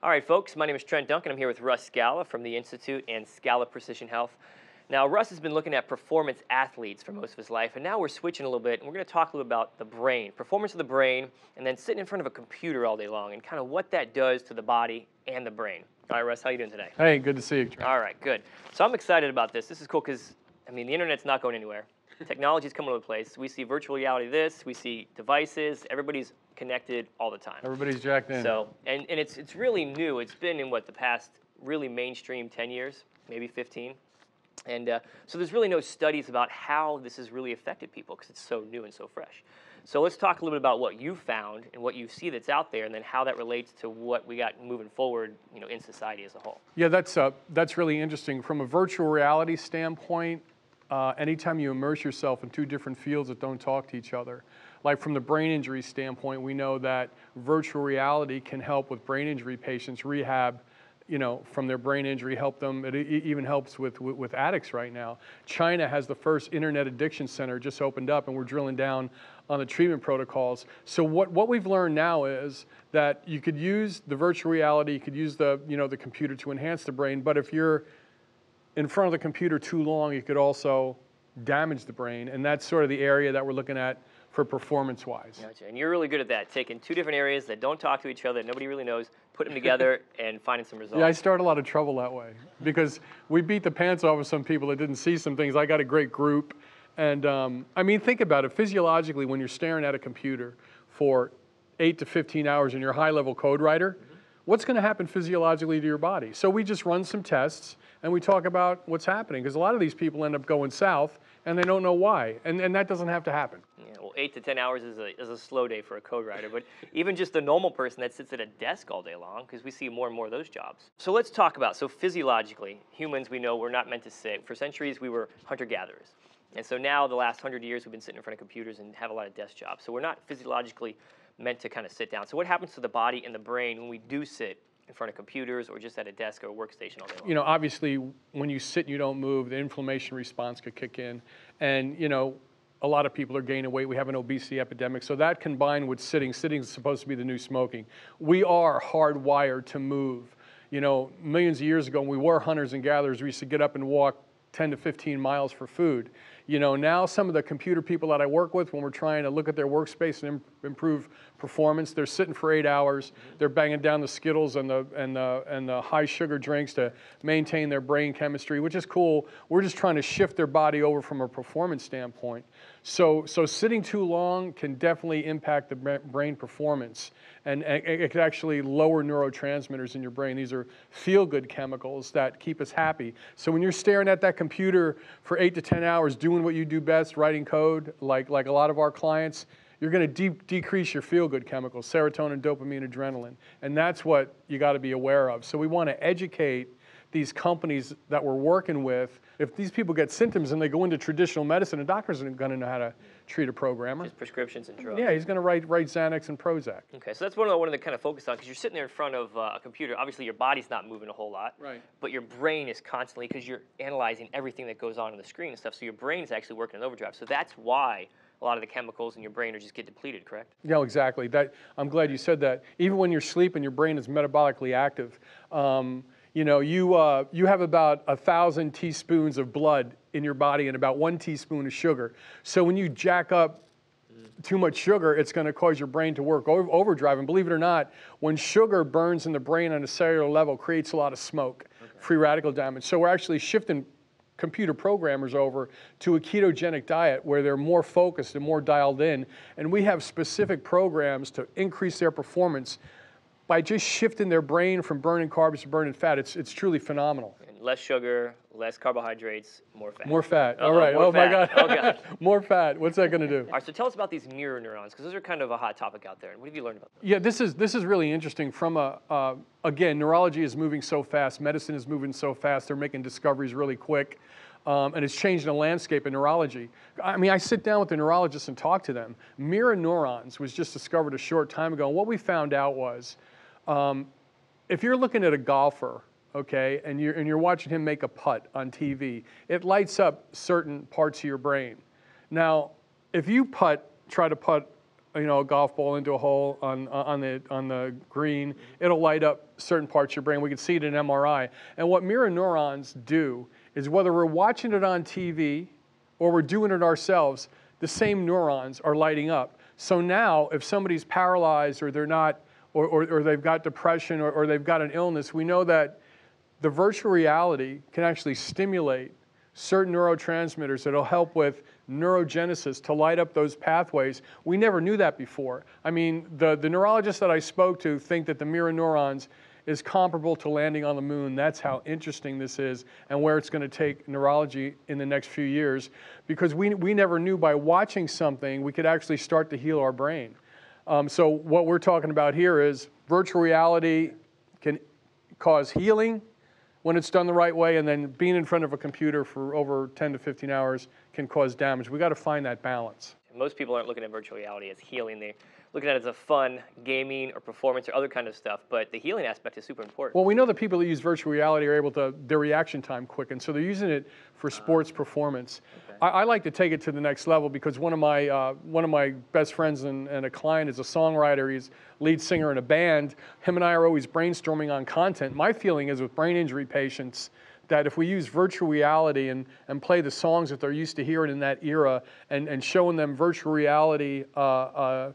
All right, folks, my name is Trent Duncan. I'm here with Russ Scala from the Institute and Scala Precision Health. Now, Russ has been looking at performance athletes for most of his life, and now we're switching a little bit, and we're going to talk a little about the brain, performance of the brain, and then sitting in front of a computer all day long, and kind of what that does to the body and the brain. All right, Russ, how you doing today? Hey, good to see you. Trent. All right, good. So I'm excited about this. This is cool because, I mean, the internet's not going anywhere. Technology's coming over the place. We see virtual reality this, we see devices, everybody's connected all the time. Everybody's jacked in. So, and, and it's, it's really new. It's been in what, the past really mainstream 10 years, maybe 15. And uh, so there's really no studies about how this has really affected people because it's so new and so fresh. So let's talk a little bit about what you found and what you see that's out there, and then how that relates to what we got moving forward, you know, in society as a whole. Yeah, that's uh, that's really interesting. From a virtual reality standpoint, uh, anytime you immerse yourself in two different fields that don't talk to each other, like from the brain injury standpoint, we know that virtual reality can help with brain injury patients rehab you know, from their brain injury, help them. It even helps with, with, with, addicts right now. China has the first internet addiction center just opened up, and we're drilling down on the treatment protocols. So what, what we've learned now is that you could use the virtual reality, you could use the, you know, the computer to enhance the brain, but if you're in front of the computer too long, it could also damage the brain, and that's sort of the area that we're looking at for performance wise. Gotcha. And you're really good at that, taking two different areas that don't talk to each other, that nobody really knows, put them together and finding some results. Yeah, I start a lot of trouble that way because we beat the pants off of some people that didn't see some things. I got a great group. And um, I mean, think about it physiologically, when you're staring at a computer for eight to 15 hours and you're a high level code writer. What's going to happen physiologically to your body? So we just run some tests and we talk about what's happening because a lot of these people end up going south and they don't know why. And, and that doesn't have to happen. Yeah, well, eight to 10 hours is a, is a slow day for a code writer, but even just a normal person that sits at a desk all day long, because we see more and more of those jobs. So let's talk about, so physiologically, humans we know we're not meant to sit. For centuries, we were hunter gatherers. And so now, the last hundred years, we've been sitting in front of computers and have a lot of desk jobs. So we're not physiologically meant to kind of sit down. So what happens to the body and the brain when we do sit in front of computers or just at a desk or a workstation all day long? You know, obviously, when you sit and you don't move, the inflammation response could kick in. And, you know, a lot of people are gaining weight. We have an obesity epidemic. So that combined with sitting, sitting is supposed to be the new smoking. We are hardwired to move. You know, millions of years ago, when we were hunters and gatherers, we used to get up and walk 10 to 15 miles for food. You know, now some of the computer people that I work with, when we're trying to look at their workspace and improve performance, they're sitting for eight hours. They're banging down the Skittles and the and the and the high sugar drinks to maintain their brain chemistry, which is cool. We're just trying to shift their body over from a performance standpoint. So so sitting too long can definitely impact the brain performance and it could actually lower neurotransmitters in your brain. These are feel good chemicals that keep us happy. So when you're staring at that computer for eight to 10 hours doing what you do best, writing code, like, like a lot of our clients, you're going to de- decrease your feel good chemicals, serotonin, dopamine, adrenaline. And that's what you got to be aware of. So we want to educate these companies that we're working with. If these people get symptoms and they go into traditional medicine, a doctor's not going to know how to treat a programmer. Just prescriptions and drugs. Yeah, he's going to write write Xanax and Prozac. Okay, so that's one of the one of the kind of focus on because you're sitting there in front of uh, a computer. Obviously, your body's not moving a whole lot. Right. But your brain is constantly because you're analyzing everything that goes on on the screen and stuff. So your brain is actually working in overdrive. So that's why a lot of the chemicals in your brain are just get depleted, correct? Yeah, exactly. That I'm glad you said that. Even when you're sleeping, your brain is metabolically active. Um, you know, you, uh, you have about a thousand teaspoons of blood in your body and about one teaspoon of sugar. So when you jack up too much sugar, it's going to cause your brain to work overdrive. And believe it or not, when sugar burns in the brain on a cellular level, creates a lot of smoke, okay. free radical damage. So we're actually shifting computer programmers over to a ketogenic diet where they're more focused and more dialed in. And we have specific programs to increase their performance by just shifting their brain from burning carbs to burning fat. It's, it's truly phenomenal. And less sugar, less carbohydrates, more fat. More fat. All right. Oh, my God. Oh, God. more fat. What's that going to do? All right. So tell us about these mirror neurons because those are kind of a hot topic out there. And what have you learned about them? Yeah, this is this is really interesting. From a uh, again, neurology is moving so fast. Medicine is moving so fast. They're making discoveries really quick. Um, and it's changing the landscape in neurology. I mean, I sit down with the neurologists and talk to them. Mirror neurons was just discovered a short time ago. And what we found out was um, if you're looking at a golfer, okay, and you're, and you're watching him make a putt on TV, it lights up certain parts of your brain. Now, if you putt, try to putt you know, a golf ball into a hole on, on, the, on the green. It'll light up certain parts of your brain. We can see it in MRI. And what mirror neurons do is whether we're watching it on TV or we're doing it ourselves, the same neurons are lighting up. So now, if somebody's paralyzed or they're not, or, or, or they've got depression or, or they've got an illness, we know that the virtual reality can actually stimulate certain neurotransmitters that'll help with neurogenesis to light up those pathways. We never knew that before. I mean, the, the neurologists that I spoke to think that the mirror neurons is comparable to landing on the moon. That's how interesting this is and where it's going to take neurology in the next few years because we, we never knew by watching something we could actually start to heal our brain. Um, so, what we're talking about here is virtual reality can cause healing when it's done the right way, and then being in front of a computer for over 10 to 15 hours can cause damage. We got to find that balance. Most people aren't looking at virtual reality as healing. They're looking at it as a fun gaming or performance or other kind of stuff. But the healing aspect is super important. Well, we know that people that use virtual reality are able to their reaction time quicken, so they're using it for sports uh, performance. I, I, like to take it to the next level because one of my uh, one of my best friends and, and a client is a songwriter. He's lead singer in a band. Him and I are always brainstorming on content. My feeling is with brain injury patients that if we use virtual reality and, and play the songs that they're used to hearing in that era and, and showing them virtual reality uh, uh,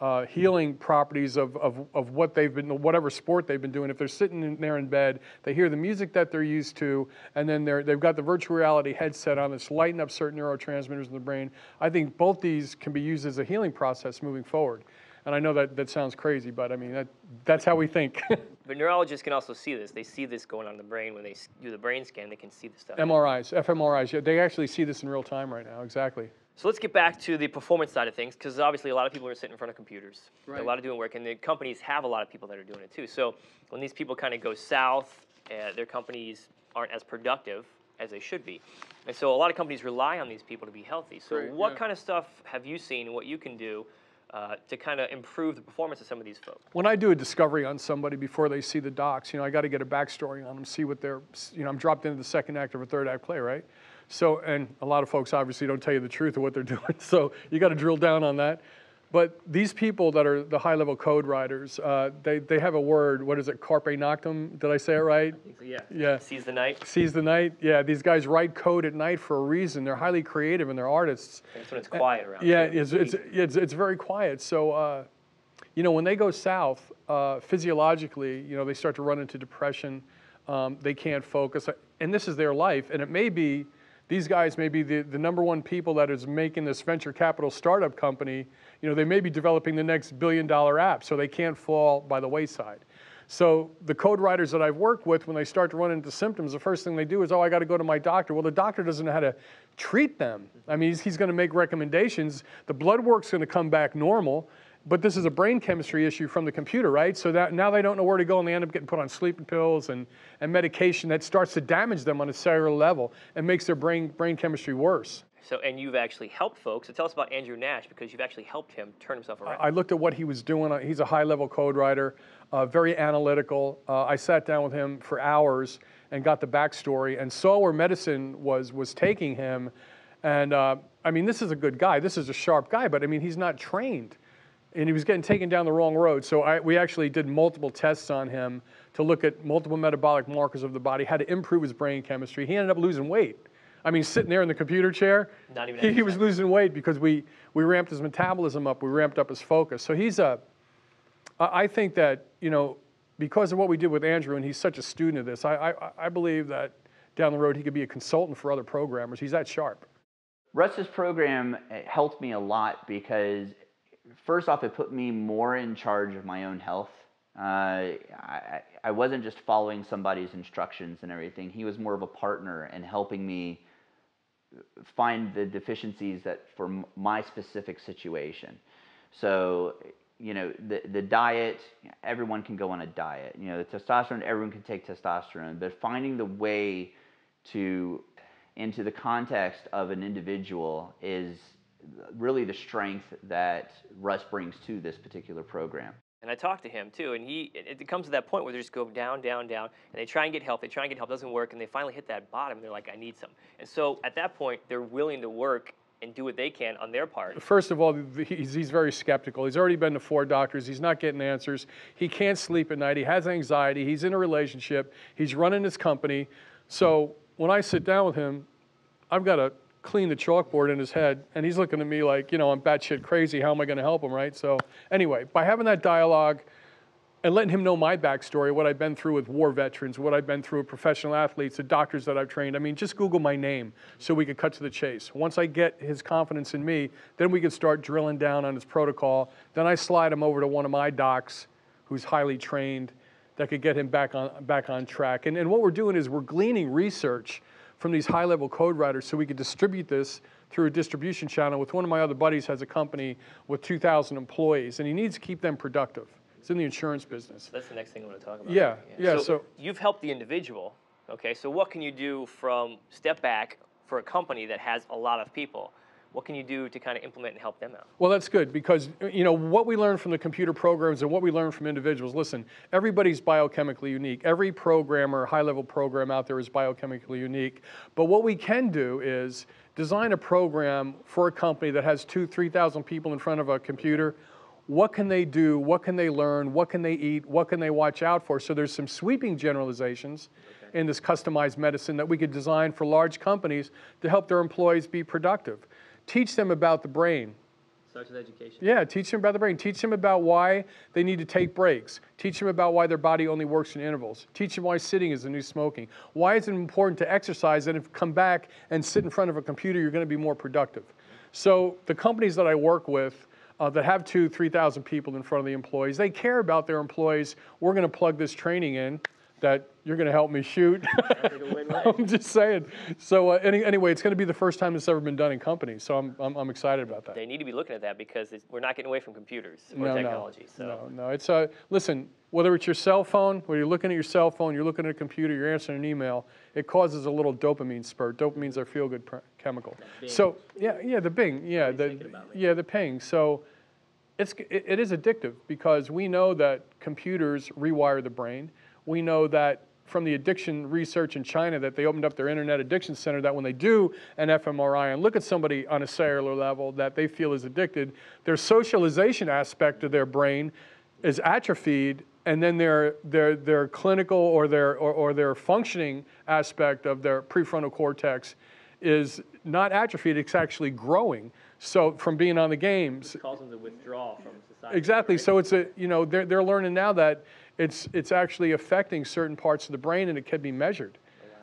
uh, healing properties of, of, of what they've been, whatever sport they've been doing. If they're sitting in there in bed, they hear the music that they're used to, and then they're, they've got the virtual reality headset on that's lighting up certain neurotransmitters in the brain. I think both these can be used as a healing process moving forward. And I know that that sounds crazy, but I mean, that, that's how we think. but neurologists can also see this. They see this going on in the brain. When they do the brain scan, they can see the stuff. MRIs, fMRIs, yeah, they actually see this in real time right now, exactly. So let's get back to the performance side of things, because obviously a lot of people are sitting in front of computers. Right. A lot of doing work, and the companies have a lot of people that are doing it too. So when these people kind of go south, uh, their companies aren't as productive as they should be. And so a lot of companies rely on these people to be healthy. So right, what yeah. kind of stuff have you seen, what you can do uh, to kind of improve the performance of some of these folks? When I do a discovery on somebody before they see the docs, you know, I got to get a backstory on them, see what they're, you know, I'm dropped into the second act of a third act play, right? So, and a lot of folks obviously don't tell you the truth of what they're doing. So you got to drill down on that. But these people that are the high level code writers, uh, they, they have a word. What is it? Carpe noctem. Did I say it right? So, yeah. Yeah. Seize the night. Seize the night. Yeah. These guys write code at night for a reason. They're highly creative and they're artists. That's when it's quiet around. Yeah. It's, it's, it's, it's, very quiet. So, uh, you know, when they go south, uh, physiologically, you know, they start to run into depression. Um, they can't focus. And this is their life. And it may be these guys may be the, the number one people that is making this venture capital startup company. You know, they may be developing the next billion dollar app, so they can't fall by the wayside. So the code writers that I've worked with, when they start to run into symptoms, the first thing they do is, oh, I got to go to my doctor. Well, the doctor doesn't know how to treat them. I mean, he's, he's going to make recommendations. The blood work's going to come back normal, but this is a brain chemistry issue from the computer, right? So that now they don't know where to go and they end up getting put on sleeping pills and, and medication that starts to damage them on a cellular level and makes their brain, brain chemistry worse. So, and you've actually helped folks. So tell us about Andrew Nash because you've actually helped him turn himself around. I looked at what he was doing. He's a high level code writer, uh, very analytical. Uh, I sat down with him for hours and got the backstory and saw where medicine was, was taking him. And uh, I mean, this is a good guy. This is a sharp guy, but I mean, he's not trained and he was getting taken down the wrong road. So I, we actually did multiple tests on him to look at multiple metabolic markers of the body, how to improve his brain chemistry. He ended up losing weight. I mean, sitting there in the computer chair, he, he, was losing weight because we, we ramped his metabolism up, we ramped up his focus. So he's a, I think that, you know, because of what we did with Andrew, and he's such a student of this, I, I, I believe that down the road he could be a consultant for other programmers. He's that sharp. Russ's program eh, helped me a lot because first off, it put me more in charge of my own health. Uh, I, I wasn't just following somebody's instructions and everything. He was more of a partner and helping me find the deficiencies that for my specific situation. So, you know, the, the diet, everyone can go on a diet. You know, the testosterone, everyone can take testosterone, but finding the way to, into the context of an individual is really the strength that Russ brings to this particular program. And I talked to him too, and he it comes to that point where they just go down, down, down, and they try and get help. They try and get help, doesn't work, and they finally hit that bottom. And they're like, I need some. And so at that point, they're willing to work and do what they can on their part. First of all, he's, he's very skeptical. He's already been to four doctors. He's not getting answers. He can't sleep at night. He has anxiety. He's in a relationship. He's running his company. So when I sit down with him, I've got to clean the chalkboard in his head, and he's looking at me like, you know, I'm batshit crazy. How am I going to help him, right? So anyway, by having that dialogue and letting him know my backstory, what I've been through with war veterans, what I've been through with professional athletes, the doctors that I've trained. I mean, just Google my name so we could cut to the chase. Once I get his confidence in me, then we can start drilling down on his protocol. Then I slide him over to one of my docs who's highly trained that could get him back on, back on track. And, and what we're doing is we're gleaning research from these high level code writers so we could distribute this through a distribution channel with one of my other buddies has a company with 2,000 employees and he needs to keep them productive. It's in the insurance business. That's the next thing I want to talk about. Yeah, yeah. So, so you've helped the individual. Okay, so what can you do from step back for a company that has a lot of people? What can you do to kind of implement and help them out? Well, that's good because you know what we learn from the computer programs and what we learn from individuals. Listen, everybody's biochemically unique. Every programmer, high-level program out there is biochemically unique. But what we can do is design a program for a company that has two, three thousand people in front of a computer. What can they do? What can they learn? What can they eat? What can they watch out for? So there's some sweeping generalizations okay. in this customized medicine that we could design for large companies to help their employees be productive. Teach them about the brain. Starts with education. Yeah, teach them about the brain. Teach them about why they need to take breaks. Teach them about why their body only works in intervals. Teach them why sitting is the new smoking. Why is it important to exercise and if you come back and sit in front of a computer, you're going to be more productive. So the companies that I work with uh, that have two, 3,000 people in front of the employees, they care about their employees. We're going to plug this training in that you're going to help me shoot. I'm just saying. So uh, any, anyway, it's going to be the first time it's ever been done in companies. So I'm, I'm, I'm excited about that. They need to be looking at that because we're not getting away from computers or no, technology. No, so. no, no. It's uh, listen. Whether it's your cell phone, whether you're looking at your cell phone, you're looking at a computer, you're answering an email, it causes a little dopamine spurt. Dopamine's our feel-good pr- chemical. So yeah, yeah, the bing, yeah, the yeah, the ping. So it's it, it is addictive because we know that computers rewire the brain we know that from the addiction research in China that they opened up their internet addiction center that when they do an fMRI and look at somebody on a cellular level that they feel is addicted, their socialization aspect of their brain is atrophied and then their, their, their clinical or their, or, or their functioning aspect of their prefrontal cortex is not atrophied, it's actually growing. So from being on the games. It causes a withdrawal from society. Exactly. Right? So it's a, you know, they're, they're learning now that it's, it's actually affecting certain parts of the brain and it can be measured.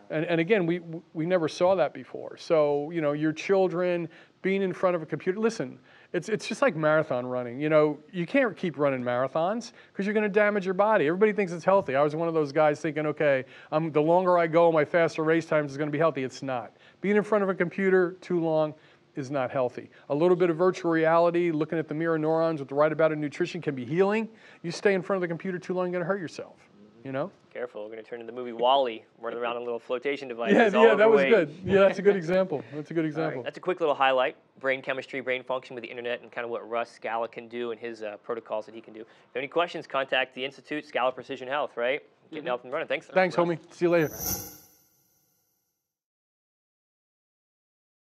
And, and again, we, we never saw that before. So, you know, your children being in front of a computer, listen, it's, it's just like marathon running. You know, you can't keep running marathons because you're going to damage your body. Everybody thinks it's healthy. I was one of those guys thinking, okay, um, the longer I go, my faster race times is going to be healthy. It's not. Being in front of a computer too long, is not healthy. A little bit of virtual reality, looking at the mirror neurons with the right amount of nutrition can be healing. You stay in front of the computer too long, you're going to hurt yourself. You know? Careful, we're going to turn into the movie WALL-E, running around on a little flotation device. Yeah, yeah, that was good. Yeah, that's a good example. That's a good example. Right, that's a quick little highlight: brain chemistry, brain function with the internet, and kind of what Russ Scala can do and his uh, protocols that he can do. If you have any questions, contact the Institute, Scala Precision Health. Right, getting mm-hmm. up and running. Thanks. Thanks, Russ. homie. See you later.